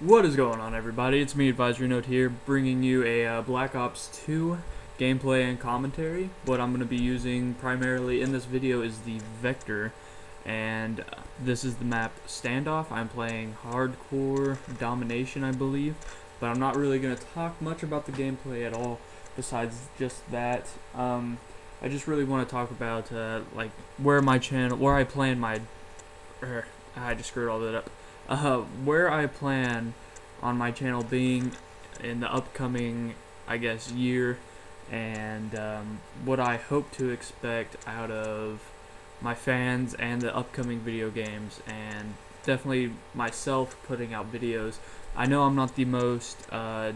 What is going on, everybody? It's me, Advisory Note here, bringing you a uh, Black Ops 2 gameplay and commentary. What I'm going to be using primarily in this video is the Vector, and uh, this is the map Standoff. I'm playing Hardcore Domination, I believe, but I'm not really going to talk much about the gameplay at all, besides just that. Um, I just really want to talk about, uh, like, where my channel, where I plan my, er, I just screwed all that up uh, where I plan on my channel being in the upcoming, I guess, year, and um, what I hope to expect out of my fans and the upcoming video games, and definitely myself putting out videos. I know I'm not the most, uh,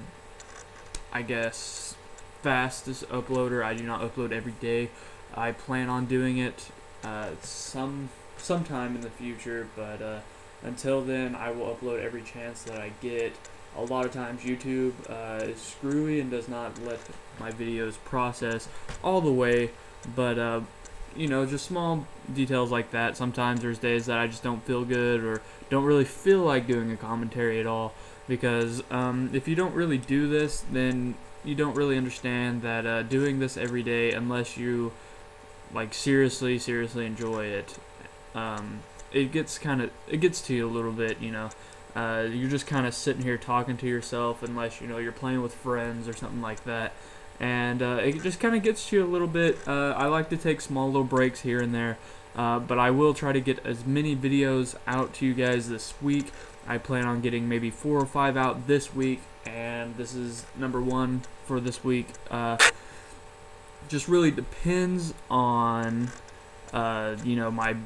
I guess, fastest uploader. I do not upload every day. I plan on doing it uh, some sometime in the future, but uh, until then, I will upload every chance that I get. A lot of times YouTube uh, is screwy and does not let my videos process all the way, but uh, you know, just small details like that. Sometimes there's days that I just don't feel good or don't really feel like doing a commentary at all because um, if you don't really do this, then you don't really understand that uh, doing this every day unless you like seriously, seriously enjoy it. Um, it gets kind of it gets to you a little bit, you know. Uh, you're just kind of sitting here talking to yourself, unless you know you're playing with friends or something like that, and uh, it just kind of gets to you a little bit. Uh, I like to take small little breaks here and there, uh, but I will try to get as many videos out to you guys this week. I plan on getting maybe four or five out this week, and this is number one for this week. Uh, just really depends on, uh, you know, my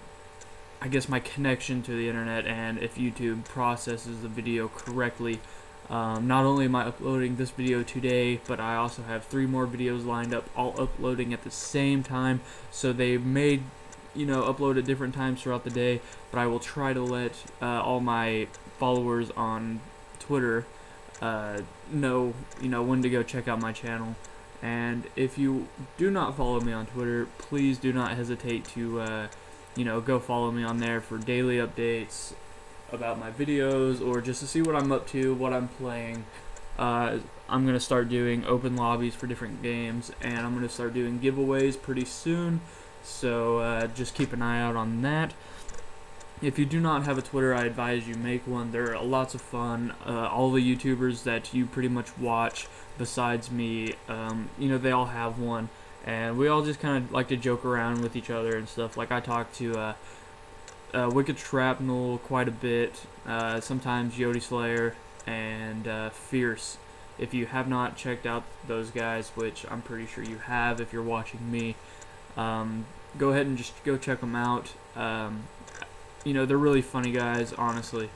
I guess my connection to the internet and if YouTube processes the video correctly. Um, not only am I uploading this video today, but I also have three more videos lined up, all uploading at the same time. So they may, you know, upload at different times throughout the day, but I will try to let uh, all my followers on Twitter uh, know, you know, when to go check out my channel. And if you do not follow me on Twitter, please do not hesitate to uh, you know, go follow me on there for daily updates about my videos or just to see what I'm up to, what I'm playing. Uh, I'm going to start doing open lobbies for different games and I'm going to start doing giveaways pretty soon. So uh, just keep an eye out on that. If you do not have a Twitter, I advise you make one. There are lots of fun. Uh, all the YouTubers that you pretty much watch, besides me, um, you know, they all have one and we all just kind of like to joke around with each other and stuff. Like I talk to uh, uh, Wicked Shrapnel quite a bit, uh, sometimes Yodi Slayer and uh, Fierce. If you have not checked out those guys, which I'm pretty sure you have if you're watching me, um, go ahead and just go check them out. Um, you know they're really funny guys, honestly,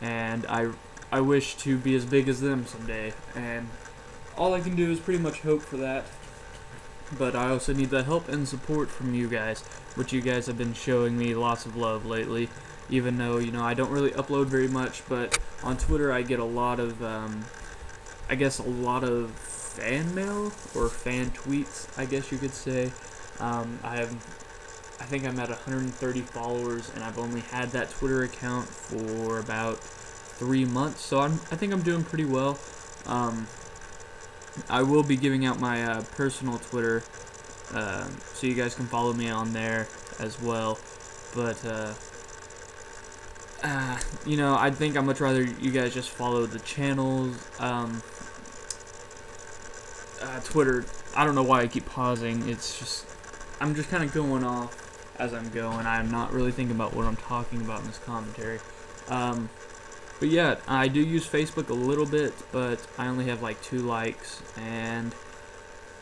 and I I wish to be as big as them someday. And all I can do is pretty much hope for that but I also need the help and support from you guys, which you guys have been showing me lots of love lately, even though, you know, I don't really upload very much, but on Twitter I get a lot of, um, I guess a lot of fan mail, or fan tweets, I guess you could say. Um, I have, I think I'm at 130 followers, and I've only had that Twitter account for about three months, so I'm, I think I'm doing pretty well. Um, I will be giving out my uh, personal Twitter, uh, so you guys can follow me on there as well. But, uh, uh, you know, I think I'd much rather you guys just follow the channels. Um, uh, Twitter, I don't know why I keep pausing. It's just, I'm just kind of going off as I'm going. I'm not really thinking about what I'm talking about in this commentary. Um, but yeah, I do use Facebook a little bit, but I only have like two likes, and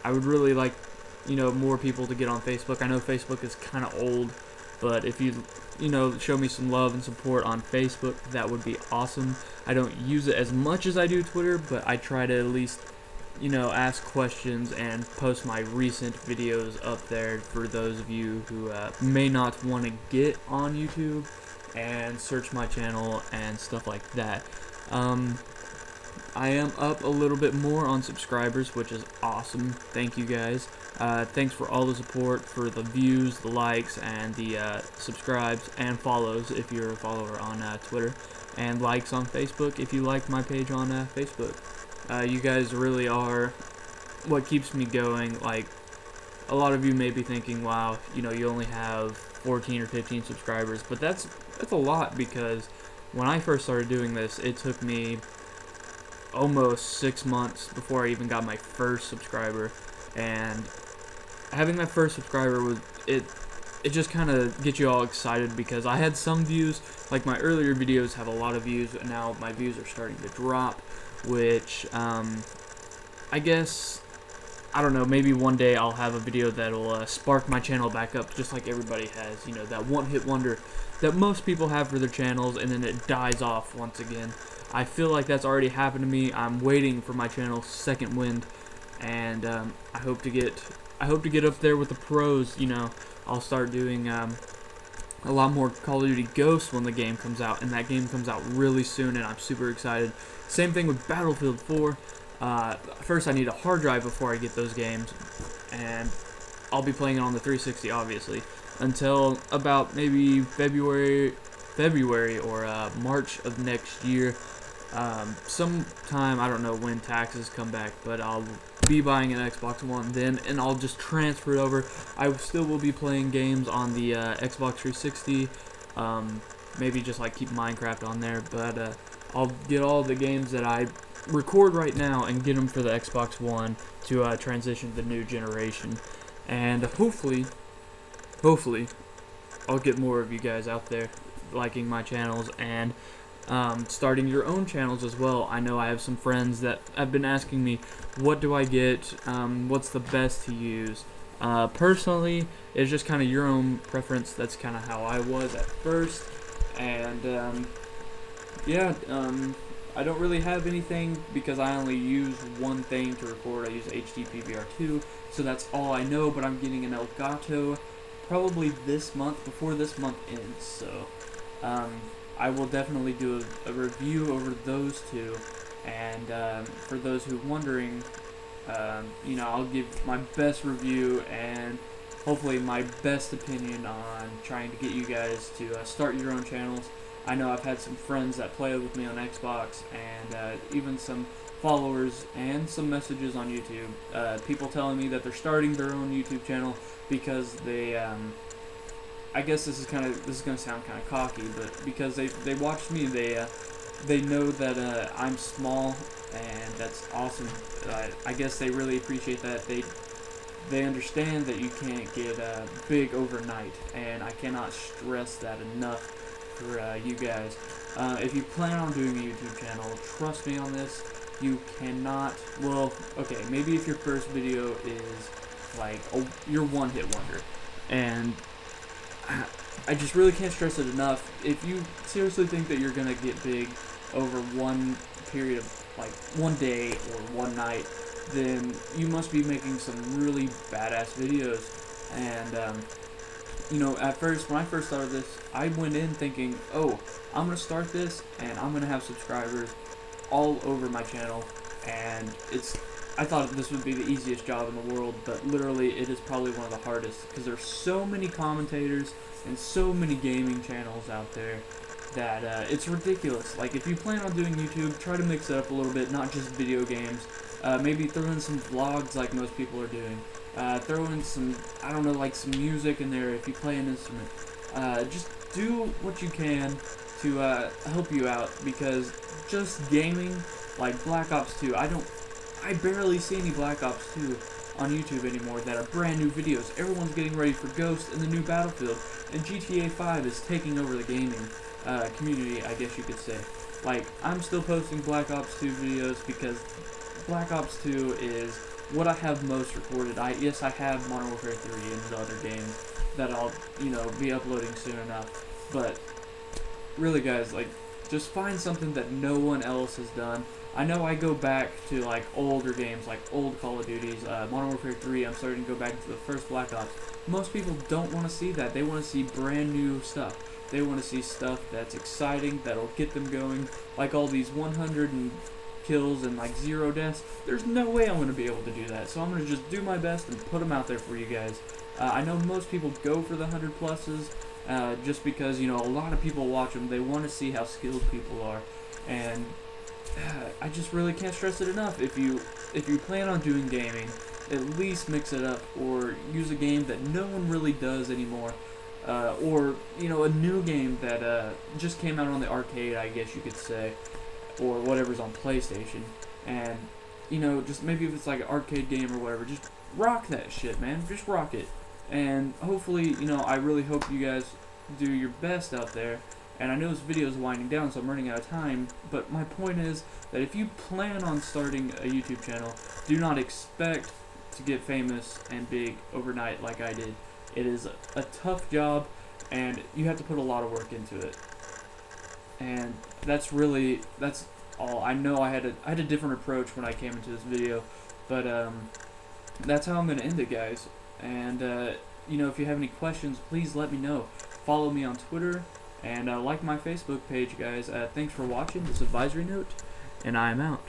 I would really like, you know, more people to get on Facebook. I know Facebook is kind of old, but if you, you know, show me some love and support on Facebook, that would be awesome. I don't use it as much as I do Twitter, but I try to at least, you know, ask questions and post my recent videos up there for those of you who uh, may not want to get on YouTube and search my channel and stuff like that. Um, I am up a little bit more on subscribers, which is awesome. Thank you guys. Uh, thanks for all the support, for the views, the likes, and the uh, subscribes and follows if you're a follower on uh, Twitter. and likes on Facebook if you like my page on uh, Facebook. Uh, you guys really are what keeps me going. Like, a lot of you may be thinking, wow, you know, you only have 14 or 15 subscribers, but that's that's a lot because when I first started doing this, it took me almost six months before I even got my first subscriber, and having my first subscriber was it. It just kind of gets you all excited because I had some views, like my earlier videos have a lot of views, and now my views are starting to drop, which um, I guess I don't know, maybe one day I'll have a video that'll uh, spark my channel back up just like everybody has, you know, that one-hit wonder that most people have for their channels and then it dies off once again. I feel like that's already happened to me. I'm waiting for my channel's second wind and um, I hope to get I hope to get up there with the pros, you know. I'll start doing um, a lot more Call of Duty Ghosts when the game comes out and that game comes out really soon and I'm super excited. Same thing with Battlefield 4. Uh, first, I need a hard drive before I get those games, and I'll be playing it on the 360, obviously, until about maybe February, February or uh, March of next year. Um, sometime I don't know when taxes come back, but I'll be buying an Xbox One then, and I'll just transfer it over. I still will be playing games on the uh, Xbox 360. Um, maybe just like keep Minecraft on there, but uh, I'll get all the games that I record right now and get them for the Xbox One to uh, transition to the new generation. And hopefully, hopefully, I'll get more of you guys out there liking my channels and um, starting your own channels as well. I know I have some friends that have been asking me, what do I get? Um, what's the best to use? Uh, personally, it's just kind of your own preference. That's kind of how I was at first. And, um, yeah, um, I don't really have anything because I only use one thing to record. I use HD PVR2, so that's all I know, but I'm getting an Elgato probably this month, before this month ends, so um, I will definitely do a, a, review over those two, and um, for those who are wondering, um, you know, I'll give my best review and hopefully my best opinion on trying to get you guys to uh, start your own channels. I know I've had some friends that play with me on Xbox and uh, even some followers and some messages on YouTube. Uh, people telling me that they're starting their own YouTube channel because they, um, I guess this is kind of this is gonna sound kind of cocky, but because they they watched me, they uh, they know that uh, I'm small and that's awesome. I guess they really appreciate that. They they understand that you can't get uh, big overnight, and I cannot stress that enough for uh, you guys. Uh, if you plan on doing a YouTube channel, trust me on this, you cannot, well, okay, maybe if your first video is like a, your one hit wonder, and I, I just really can't stress it enough, if you seriously think that you're going to get big over one period of, like, one day or one night, then you must be making some really badass videos, and, um, you know, at first, when I first started this, I went in thinking, oh, I'm going to start this, and I'm going to have subscribers all over my channel, and it's, I thought this would be the easiest job in the world, but literally it is probably one of the hardest, because there's so many commentators and so many gaming channels out there that uh, it's ridiculous. Like, if you plan on doing YouTube, try to mix it up a little bit, not just video games. Uh, maybe throw in some vlogs like most people are doing. Uh, throw in some, I don't know, like some music in there if you play an instrument. Uh, just do what you can to uh, help you out because just gaming, like Black Ops 2, I don't, I barely see any Black Ops 2 on YouTube anymore that are brand new videos. Everyone's getting ready for Ghost and the new Battlefield, and GTA 5 is taking over the gaming uh, community, I guess you could say. Like, I'm still posting Black Ops 2 videos because Black Ops 2 is what I have most recorded. I Yes, I have Modern Warfare 3 and the other games that I'll, you know, be uploading soon enough. But, really guys, like, just find something that no one else has done. I know I go back to, like, older games, like old Call of Duties, uh, Modern Warfare 3, I'm starting to go back to the first Black Ops. Most people don't want to see that. They want to see brand new stuff. They want to see stuff that's exciting, that'll get them going, like all these 100 and kills and like zero deaths. There's no way I'm going to be able to do that. So I'm going to just do my best and put them out there for you guys. Uh, I know most people go for the 100 pluses, uh, just because you know a lot of people watch them. They want to see how skilled people are, and uh, I just really can't stress it enough. If you if you plan on doing gaming, at least mix it up or use a game that no one really does anymore. Uh, or you know a new game that uh, just came out on the arcade, I guess you could say, or whatever's on PlayStation, and you know just maybe if it's like an arcade game or whatever, just rock that shit, man. Just rock it, and hopefully you know I really hope you guys do your best out there. And I know this video is winding down, so I'm running out of time. But my point is that if you plan on starting a YouTube channel, do not expect to get famous and big overnight like I did. It is a, tough job, and you have to put a lot of work into it. And that's really that's all. I know I had a I had a different approach when I came into this video, but um, that's how I'm gonna end it, guys. And uh, you know, if you have any questions, please let me know. Follow me on Twitter and uh, like my Facebook page, guys. Uh, thanks for watching. This Advisory Note, and I am out.